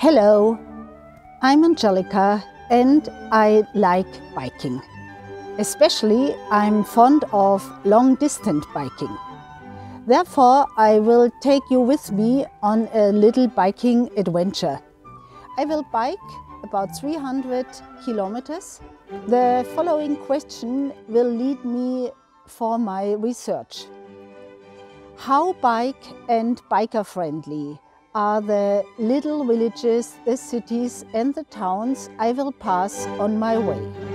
Hello, I'm Angelika and I like biking. Especially I'm fond of long distance biking. Therefore, I will take you with me on a little biking adventure. I will bike about 300 kilometers. The following question will lead me for my research. How bike and biker friendly are the little villages, the cities and the towns I will pass on my way.